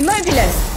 Möbiles.